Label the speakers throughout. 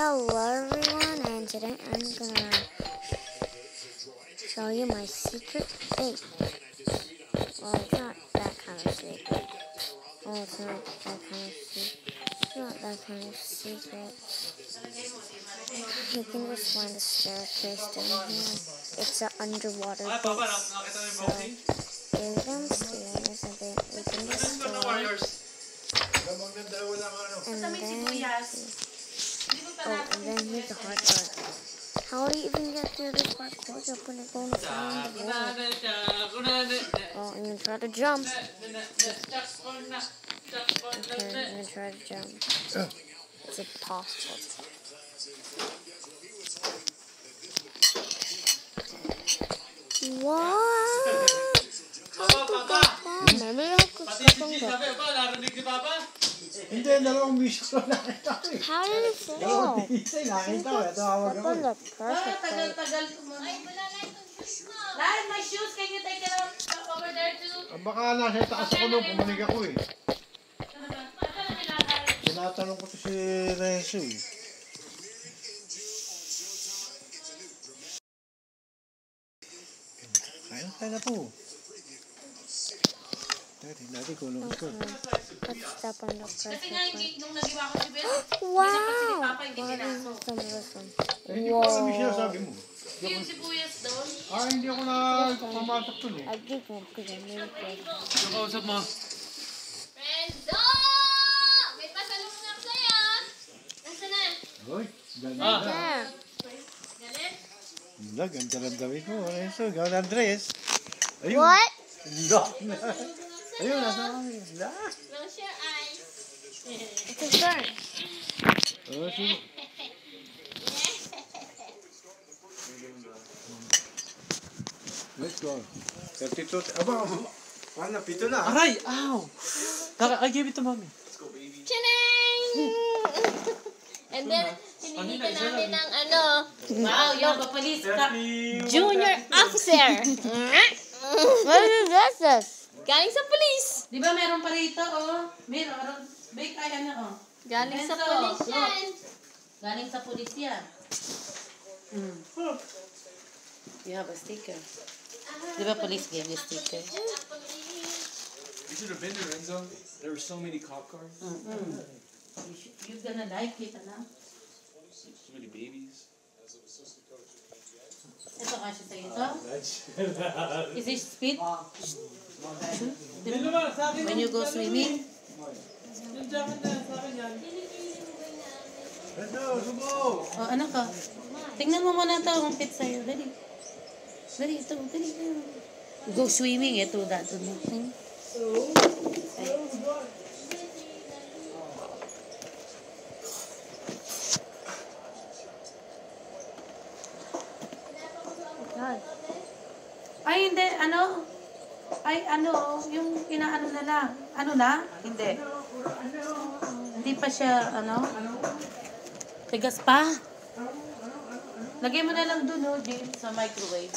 Speaker 1: Hello everyone, and today I'm gonna show you my secret bait. Well, it's not that kind of secret. Oh, it's not that kind of secret. It's not that kind of secret. You can just find a staircase down here. It's an underwater
Speaker 2: Ah,
Speaker 1: base.
Speaker 2: nak- nakita mo yung
Speaker 1: So, go downstairs and then we can just go. And then, oh, and then here's the hard part. How do you even get through this parkour? You're gonna go oh, and find the wall. Oh, I'm gonna try to jump. Okay. I'm gonna try to jump. It's impossible. What?
Speaker 3: Hindi, dalawang miss ko nakita ko eh.
Speaker 1: How did it
Speaker 3: Dalawang
Speaker 1: fall?
Speaker 3: tisay, nakita ko. Ito hawag
Speaker 1: That
Speaker 3: ako. eh.
Speaker 4: Tagal-tagal ko. Ay, wala na itong shoes mo. Lad, my shoes. Can you take it out over there too?
Speaker 3: Ah, Baka nasa taas ako nung pumulig ako eh.
Speaker 4: Ano.
Speaker 3: Tinatanong ko to si Renzo eh. Kaya na kaya na po. Dati, dati kulong ko.
Speaker 1: Let's step on the
Speaker 4: Kasi nga, yung- nung nagiwa ko si Ben,
Speaker 1: Wow!
Speaker 4: Papa?
Speaker 3: Eh, hindi ko alam yung sinasabi mo.
Speaker 4: yung sibuyas doon.
Speaker 3: Ah, hindi ako na pumasok dun eh.
Speaker 1: I did one because I made it.
Speaker 2: Yung kausap mo.
Speaker 4: Renzo! May pasalubong ako sa'yo. Nasaan na?
Speaker 3: Hoy, ganda
Speaker 2: Ah.
Speaker 3: na.
Speaker 1: Yeah.
Speaker 4: Galit?
Speaker 3: Ganda, ganda lang damit mo. Renzo, gawin Andres. Ayun.
Speaker 1: What?
Speaker 3: Ganda. Ayun, nasa kami. Ah.
Speaker 4: Close your eyes.
Speaker 1: It's a turn.
Speaker 3: Oh, sige. Let's go. 32. Aba, ano, pito na.
Speaker 2: Aray! Ow! Kaka, I gave it to mommy.
Speaker 4: Chineng! And then, hinihita
Speaker 2: isa
Speaker 4: namin
Speaker 2: lang.
Speaker 4: ng ano. Wow, kapalis ka.
Speaker 1: Junior officer. what is this?
Speaker 4: Galing sa polis.
Speaker 5: Di ba meron pa rito, oh? Meron, meron. Bake ay ano, oh.
Speaker 4: Galing sa
Speaker 5: look.
Speaker 4: yan.
Speaker 5: Galing sa pulis yan. Mm. You have a sticker. Di ba police gave you sticker?
Speaker 2: You should have been there, Renzo. There were so many cop cars.
Speaker 5: Mm-mm. You should, you're gonna like it, ano?
Speaker 2: So many babies.
Speaker 5: Ito kasi sa ito. Is it speed? When you go swimming?
Speaker 2: Yung jacket na yan, sa akin yan.
Speaker 3: Renzo, subo.
Speaker 5: O, ano ka? Tingnan mo muna ito kung fit sa'yo. Dali. Dali, ito. Dali. Go swimming, ito. That. Hmm? Ay. Ay, hindi. Ano? Ay, ano? Yung inaano na lang. Ano na? Hindi. Hindi pa siya, ano? Tigas pa. Lagay mo na lang dun, oh, Jane, sa microwave.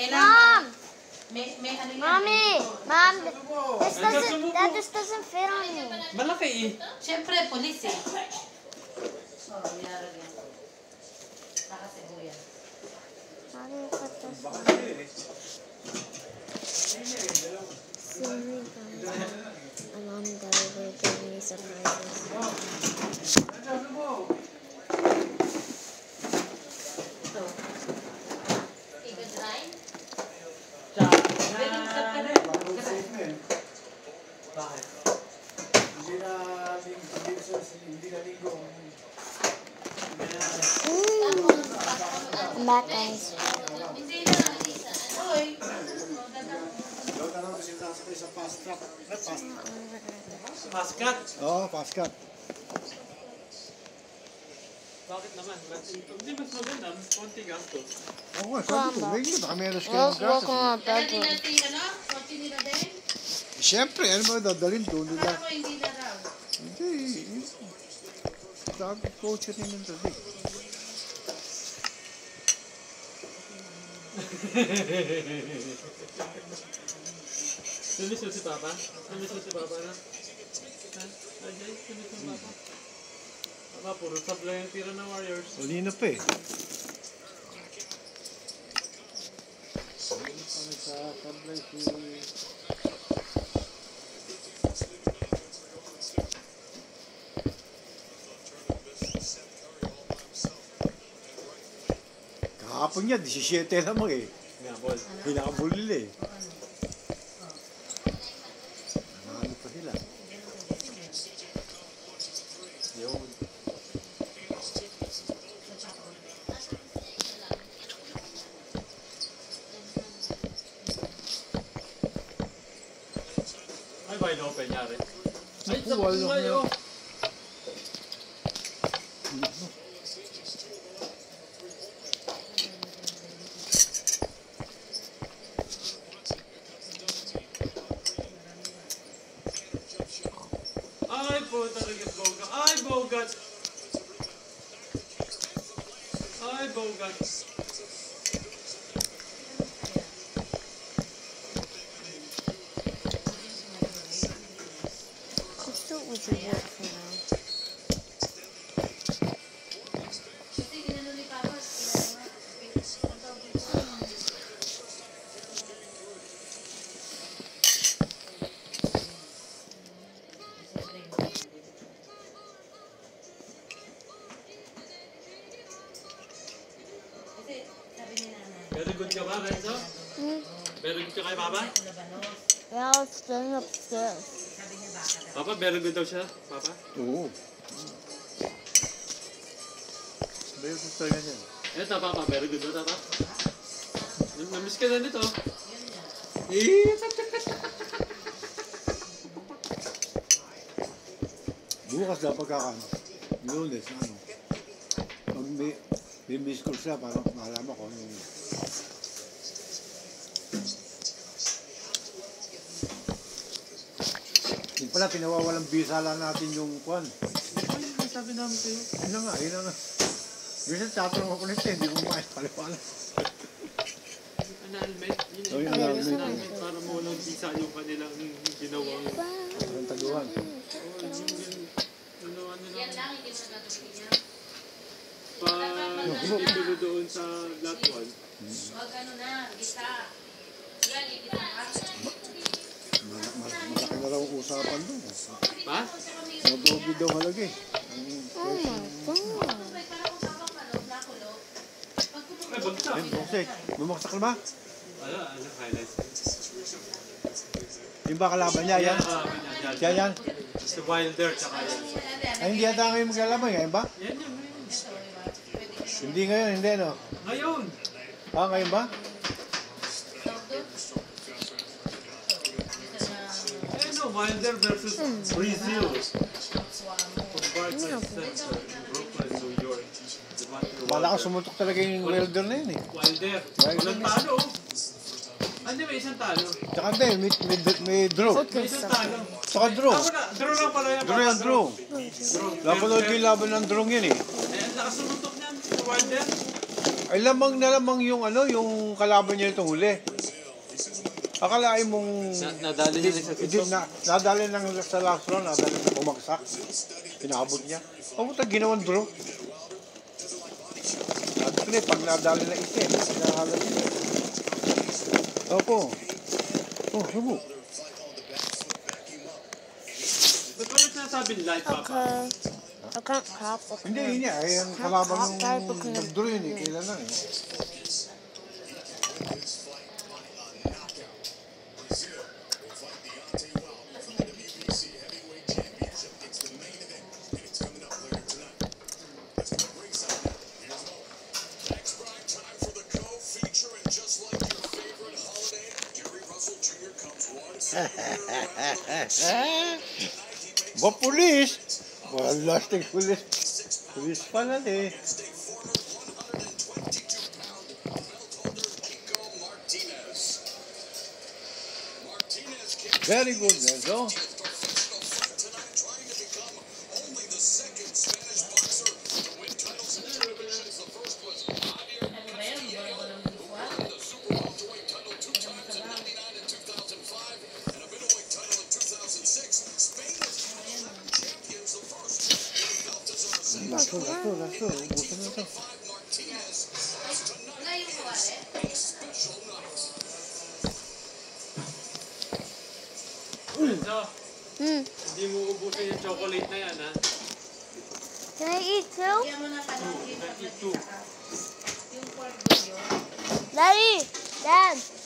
Speaker 5: Kailangan,
Speaker 1: Mom!
Speaker 5: may, may ano yan.
Speaker 1: Mommy! Mom! This doesn't, that just doesn't fit on me.
Speaker 2: Malaki eh.
Speaker 5: Siyempre, polis eh. Oh, ginarag yan. Nakasibuyas.
Speaker 3: Hindi na, na, hindi na linggo.
Speaker 1: I'm back, guys.
Speaker 4: Hindi na, Lisa.
Speaker 5: Hoy.
Speaker 3: Daw ka naman kasi nasakay sa fast track. Eh, fast
Speaker 2: Maskat.
Speaker 3: Oo, oh, fast cut.
Speaker 2: Bakit naman? Hindi mas maganda, mas konti gastos.
Speaker 3: Oo nga, sabi ko, may baka meron kayo
Speaker 1: Let's
Speaker 3: ng
Speaker 1: walk
Speaker 3: gastos.
Speaker 1: on a
Speaker 5: Dali
Speaker 1: bedroom.
Speaker 5: natin, ano? Konti nila din.
Speaker 3: Siyempre, ano ba dadalhin doon nila?
Speaker 5: Akala ko hindi na raw.
Speaker 3: Hindi. Sabi, coach rin yung dali.
Speaker 2: Namiss mo si Papa? Namiss mo si Papa na? Ha?
Speaker 6: Ajay, sunod ng baba. Aba, puro sablay ang tira ng Warriors.
Speaker 3: Kanina pa eh. Kahapon niya, 17 naman eh.
Speaker 6: Nga, ball.
Speaker 3: Hinakabul nila eh. Nanalo pa sila.
Speaker 6: Yun. Ay, wide open niya rin. Ay, sa
Speaker 3: wala
Speaker 6: kulay, Ay, bogat. Ay, bogat.
Speaker 1: Let's it with your work for now.
Speaker 6: Good ka ba, Renzo?
Speaker 1: Hmm?
Speaker 6: Very good ka kay Papa?
Speaker 1: Yeah, I was staying upstairs.
Speaker 6: Papa, very good daw siya. Papa?
Speaker 3: Oo. Meron ko talaga niya.
Speaker 6: Eto, Papa. Very good ba, Papa? Nam- Namiss ka na nito. Eh,
Speaker 3: Bukas dapat kakano. Lunes, ano. Pag may, may miss call siya, parang malaman ko ano yung... Yung pala, pinawawalang bisa lang natin yung kwan.
Speaker 6: Ay, sabi namin sa'yo.
Speaker 3: Yun na nga, yun na nga. Minsan tatanong ako nito, hindi mo maayos paliwala.
Speaker 6: Annulment. Yun
Speaker 3: Oh,
Speaker 6: eh.
Speaker 3: yung
Speaker 6: Annulment para mawalang visa yung kanilang ginawang...
Speaker 3: Ang taguan.
Speaker 6: Oh, yung ginawa nila.
Speaker 4: yan lang, hindi mo natutukin niya.
Speaker 6: Pa, itulo doon sa lot 1.
Speaker 4: Huwag ano na, gita. Yan, igita
Speaker 3: mal- Malaki na raw ang usapan doon.
Speaker 6: Pa?
Speaker 3: Mag-OB daw halaga eh.
Speaker 1: Oh my god.
Speaker 3: Ayun, Bosek, bumaksak na ba?
Speaker 6: Ano, ano, highlights?
Speaker 3: Yung ba kalaban niya, yan?
Speaker 6: Yan, yan. Si Wilder, tsaka yan.
Speaker 3: Ay, hindi yata ngayon maglalaban, ngayon ba?
Speaker 6: Yan, yan, yan.
Speaker 3: Hindi ngayon, hindi no?
Speaker 6: Ngayon!
Speaker 3: Ah, ngayon ba?
Speaker 6: Eh, no, Wilder versus Brazil.
Speaker 3: Ka sumuntok talaga yung welder na yun eh.
Speaker 6: Wilder. Walang talo. Hindi, may isang talo.
Speaker 3: Tsaka hindi, may, may, may draw.
Speaker 6: May isang talo.
Speaker 3: Tsaka draw.
Speaker 6: Ako na, draw lang pala yan.
Speaker 3: Draw yan, draw. Napanood yung laban ng draw yun eh.
Speaker 6: Eh, nakasumuntok niyan Wilder.
Speaker 3: Ay lamang na lamang yung ano, yung kalaban niya itong huli. Akalain mong...
Speaker 6: nadali niya sa
Speaker 3: Hindi, na, nadali lang sa last round, nadali na bumagsak. Pinabot niya. Oh, puta, ginawang draw. Sabi ko na eh, pag nadali na isa, eh, pinahalan niya. Opo. Oh, subo.
Speaker 6: Ba't wala sinasabing live, Papa?
Speaker 1: Okay. I can't clap.
Speaker 3: Hindi, yun niya. Ay, ang kalaban ng nag-draw yun eh. Kailan na eh. Ba, pulis? Wala sting pulis. Pulis pala eh. Very good, Renzo. Ito.
Speaker 5: Wala yung kawali.
Speaker 6: Renzo,
Speaker 1: Hmm.
Speaker 6: hindi mo ubusin yung chocolate na yan, ha?
Speaker 1: Can I eat too?
Speaker 5: Mo na kanong
Speaker 6: Eat two.
Speaker 1: Daddy! Dad!